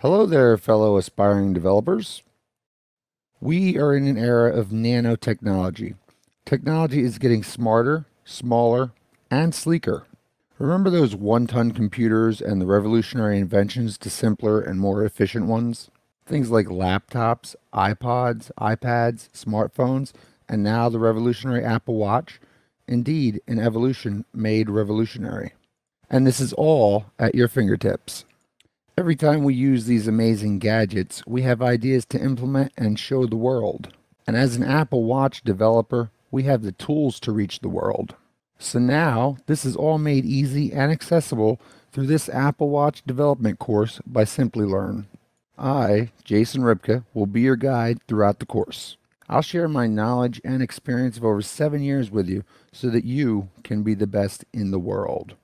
Hello there, fellow aspiring developers. We are in an era of nanotechnology. Technology is getting smarter, smaller, and sleeker. Remember those one ton computers and the revolutionary inventions to simpler and more efficient ones? Things like laptops, iPods, iPads, smartphones, and now the revolutionary Apple Watch. Indeed, an evolution made revolutionary. And this is all at your fingertips. Every time we use these amazing gadgets, we have ideas to implement and show the world. And as an Apple Watch developer, we have the tools to reach the world. So now, this is all made easy and accessible through this Apple Watch development course by Simplilearn. I, Jason Repko, will be your guide throughout the course. I'll share my knowledge and experience of over seven years with you so that you can be the best in the world.